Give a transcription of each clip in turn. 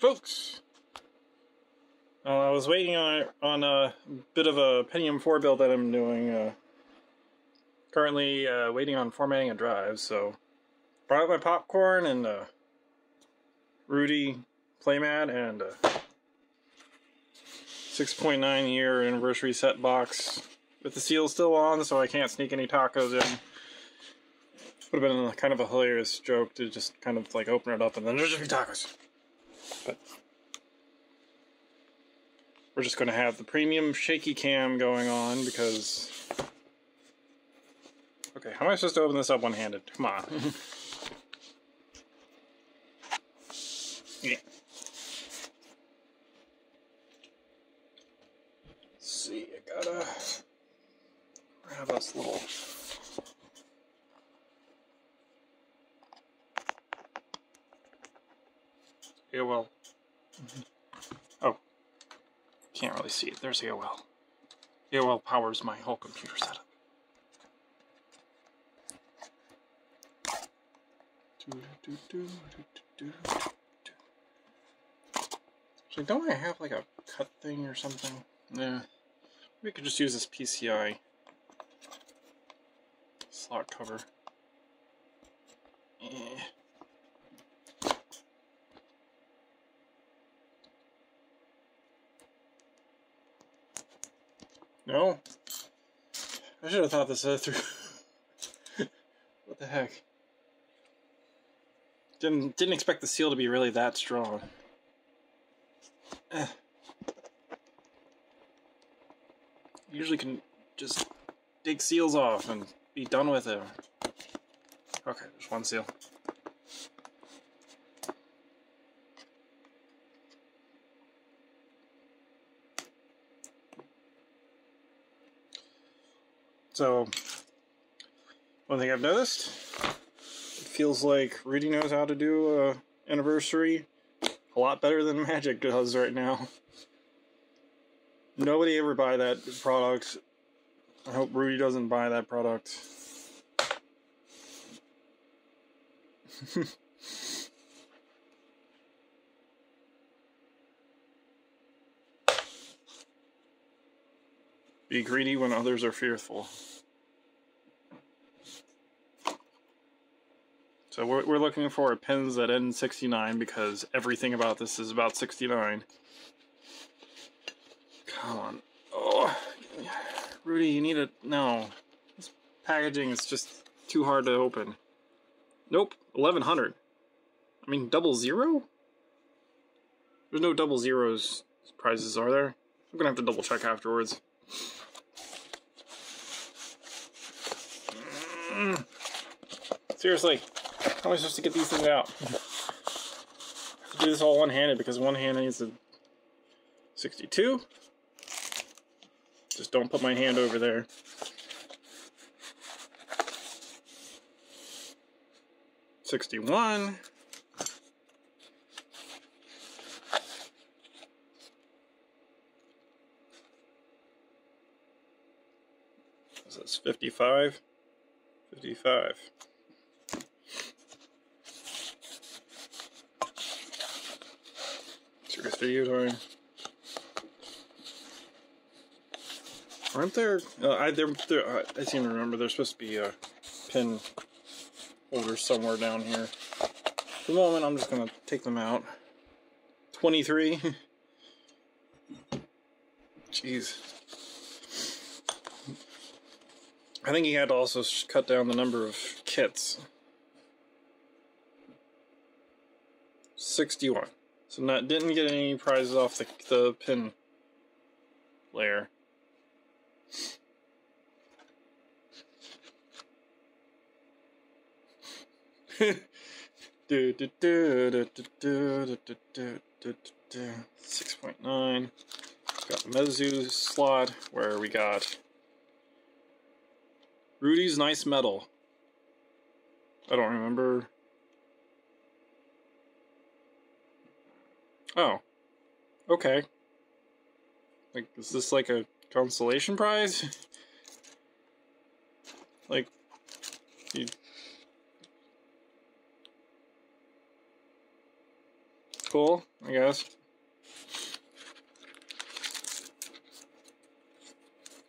folks. Uh, I was waiting on on a bit of a Pentium 4 build that I'm doing. Uh, currently uh, waiting on formatting a drive, so brought out my popcorn and uh, Rudy playmat and uh, 6.9 year anniversary set box with the seal still on, so I can't sneak any tacos in. Would have been kind of a hilarious joke to just kind of like open it up and then there's just tacos. But we're just going to have the premium shaky cam going on because. Okay, how am I supposed to open this up one handed? Come on. yeah. See, I gotta grab this little. Well. Oh. Can't really see it. There's AOL. AOL powers my whole computer setup. So don't I have like a cut thing or something? Yeah. We could just use this PCI slot cover. Eh. No. I should have thought this through. what the heck? Didn't didn't expect the seal to be really that strong. Eh. Usually can just dig seals off and be done with it. Okay, there's one seal. So, one thing I've noticed, it feels like Rudy knows how to do a anniversary a lot better than Magic does right now. Nobody ever buy that product. I hope Rudy doesn't buy that product. Be greedy when others are fearful. So we're, we're looking for pins that end 69 because everything about this is about 69. Come on. Oh, Rudy, you need a... No. This packaging is just too hard to open. Nope, 1100. I mean, double zero? There's no double zeros prizes, are there? I'm gonna have to double check afterwards. Mm. Seriously, how am I supposed to get these things out? To do this all one-handed because one hand needs a 62. Just don't put my hand over there. Sixty-one. So that's fifty-five. Fifty-five. Serious video time. Aren't there? Uh, I there, there I seem to remember there's supposed to be a pin holder somewhere down here. For the moment, I'm just gonna take them out. Twenty-three. Jeez. I think he had to also cut down the number of kits. 61. So not didn't get any prizes off the the pin layer. do, do, do, do, do, do, do, do, do, do. 6.9. Got the Mezu slot where we got Rudy's Nice Metal. I don't remember. Oh. Okay. Like, is this like a consolation prize? like, you... cool, I guess.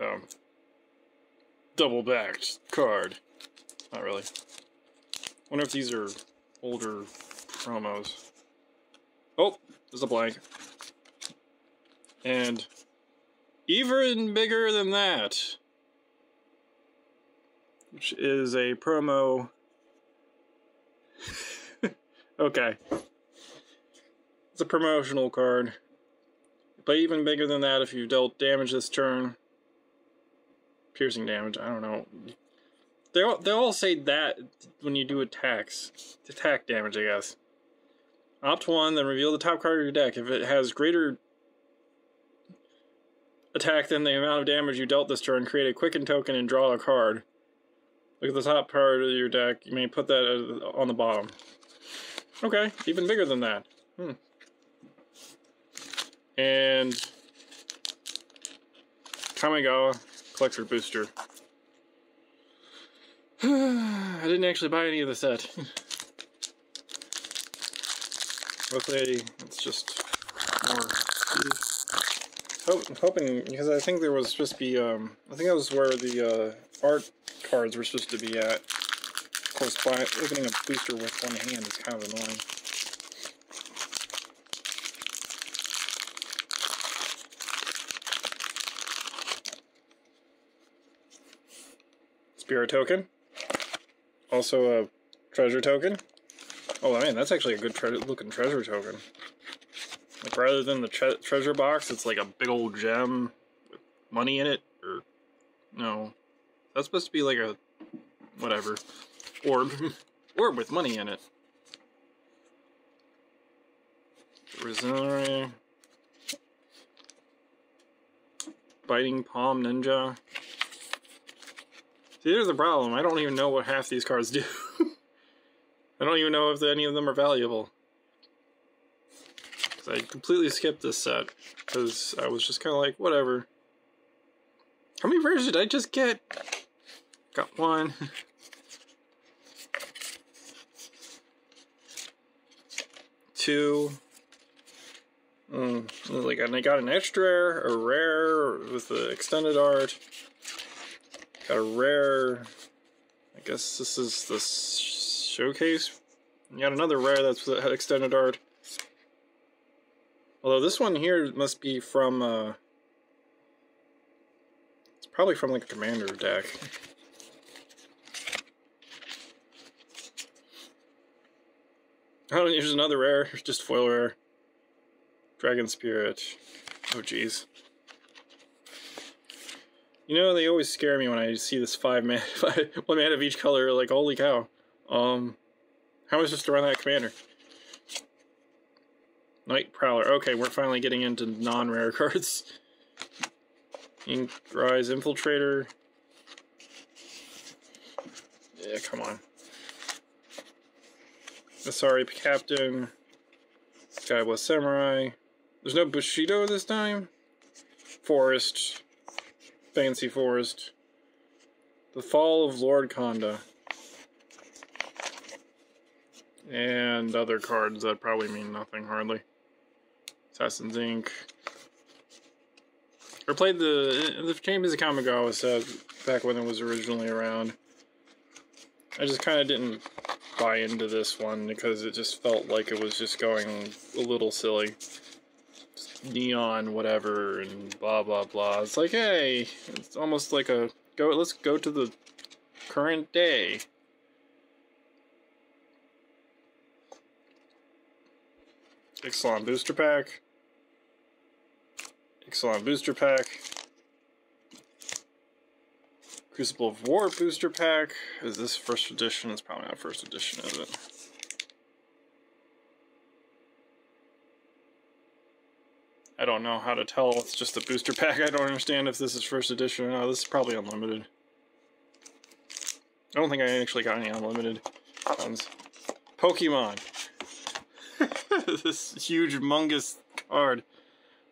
Um, double backed card. Not really. Wonder if these are older promos. There's a blank. And even bigger than that, which is a promo. okay. It's a promotional card. But even bigger than that if you dealt damage this turn. Piercing damage, I don't know. They all, they all say that when you do attacks. Attack damage, I guess. Opt one, then reveal the top card of your deck. If it has greater attack than the amount of damage you dealt this turn, create a quicken token and draw a card. Look at the top part of your deck. You may put that on the bottom. Okay, even bigger than that. Hmm. And Kamigawa Collector Booster. I didn't actually buy any of the set. Hopefully, it's just more. Hope, hoping because I think there was supposed to be. Um, I think that was where the uh, art cards were supposed to be at. Course, by opening a booster with one hand is kind of annoying. Spirit token. Also a treasure token. Oh man, that's actually a good tre looking treasure token. Like rather than the tre treasure box, it's like a big old gem with money in it. Or no, that's supposed to be like a whatever orb, orb with money in it. Rosary. Biting Palm Ninja. See, here's the problem. I don't even know what half these cards do. I don't even know if any of them are valuable. I completely skipped this set because I was just kind of like, whatever. How many rares did I just get? Got one. Two. Mm, like I got an extra rare, a rare with the extended art. Got a rare. I guess this is the showcase. Got another rare that's extended art. Although this one here must be from, uh, it's probably from like a commander deck. Oh, here's another rare, just foil rare. Dragon Spirit. Oh, jeez. You know, they always scare me when I see this five man, five, one man of each color, like, holy cow. Um, how is this to run that commander? Night Prowler. Okay, we're finally getting into non-rare cards. Ink Rise Infiltrator. Yeah, come on. Sorry, Captain. Was Samurai. There's no Bushido this time. Forest. Fancy Forest. The Fall of Lord Konda. And other cards that probably mean nothing, hardly. Assassin's Ink. I played the the Champions of Kamigawa set back when it was originally around. I just kind of didn't buy into this one because it just felt like it was just going a little silly. Just neon, whatever, and blah blah blah. It's like, hey, it's almost like a go. Let's go to the current day. Ixalan booster pack. Ixalan booster pack. Crucible of War booster pack. Is this first edition? It's probably not first edition, is it? I don't know how to tell. It's just a booster pack. I don't understand if this is first edition or not. This is probably unlimited. I don't think I actually got any unlimited ones. Pokemon. this huge, humongous card.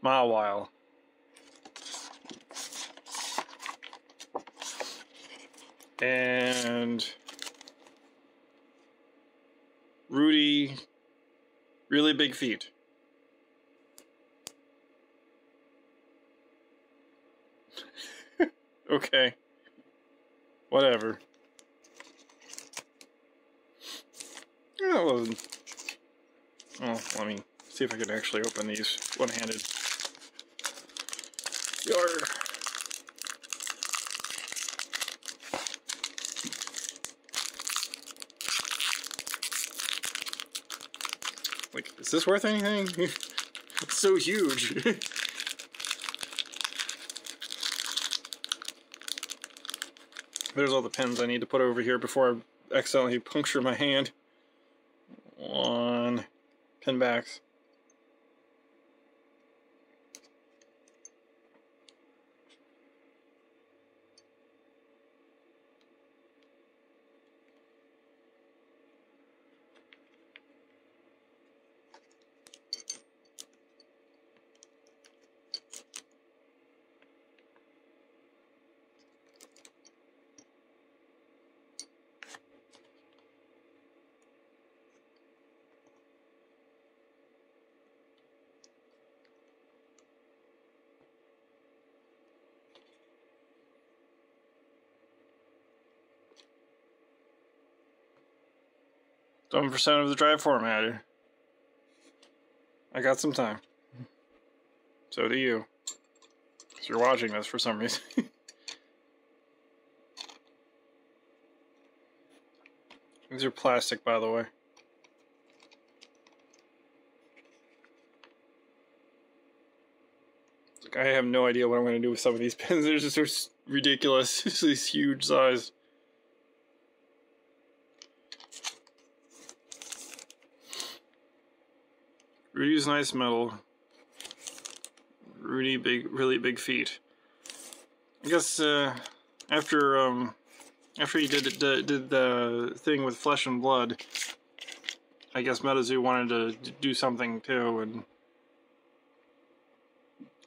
Mawile. And Rudy, really big feet. okay. Whatever. Yeah, that wasn't well, let me see if I can actually open these one-handed. Yar. Like, is this worth anything? it's so huge. There's all the pens I need to put over here before I accidentally puncture my hand. One. Pin Seven percent of the drive formatted. I got some time. So do you. Because you're watching this for some reason. These are plastic, by the way. I have no idea what I'm going to do with some of these pins. They're just ridiculous. this huge size. Rudy's nice metal. Rudy big, really big feet. I guess uh, after um, after he did, did did the thing with Flesh and Blood, I guess MetaZoo wanted to do something too, and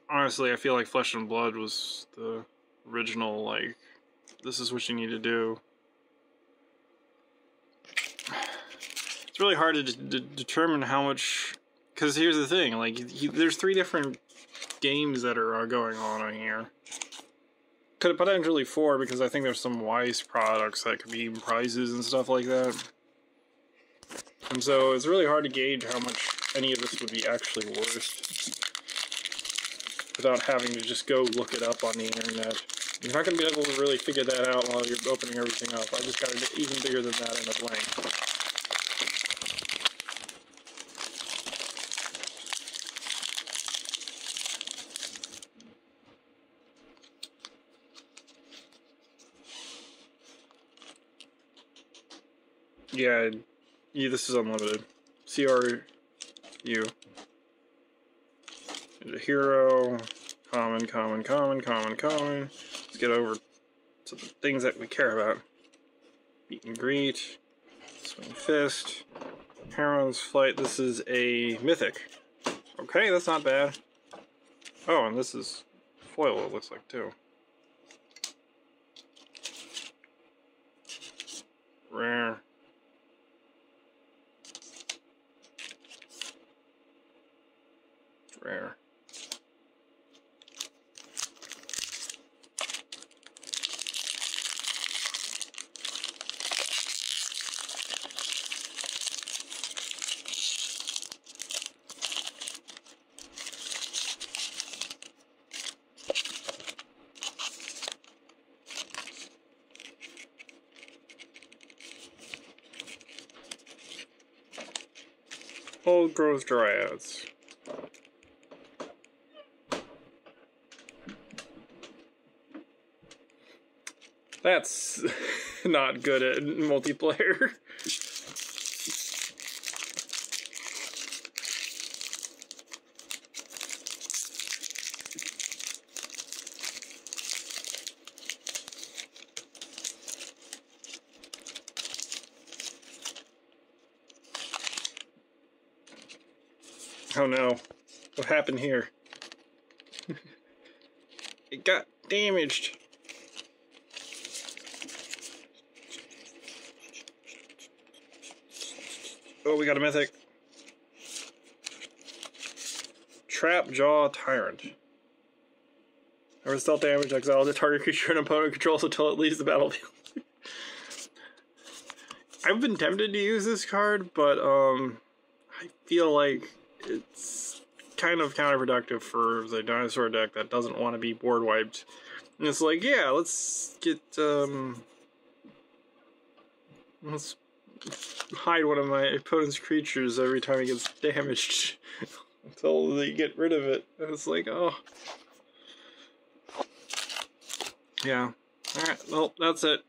honestly, I feel like Flesh and Blood was the original. Like, this is what you need to do. It's really hard to, determine how much because here's the thing, like, he, there's three different games that are, are going on on here. Could potentially four, because I think there's some Weiss products that could be prizes and stuff like that. And so it's really hard to gauge how much any of this would be actually worth without having to just go look it up on the internet. You're not going to be able to really figure that out while you're opening everything up. I just got it even bigger than that in a blank. Yeah, yeah, this is unlimited. CRU. a hero. Common, common, common, common, common. Let's get over to the things that we care about. Meet and greet. Swing fist. Heron's flight. This is a mythic. Okay, that's not bad. Oh, and this is foil, it looks like, too. Rare. Rare. Old growth dryads. That's not good at multiplayer. Oh no. What happened here? it got damaged. Oh, we got a mythic. Trapjaw Tyrant. Or stealth damage, exile the target creature and opponent controls until it leaves the battlefield. I've been tempted to use this card, but um, I feel like it's kind of counterproductive for the dinosaur deck that doesn't want to be board wiped. And it's like, yeah, let's get um, let's hide one of my opponent's creatures every time it gets damaged until they get rid of it. And it's like, oh. Yeah. Alright, well, that's it.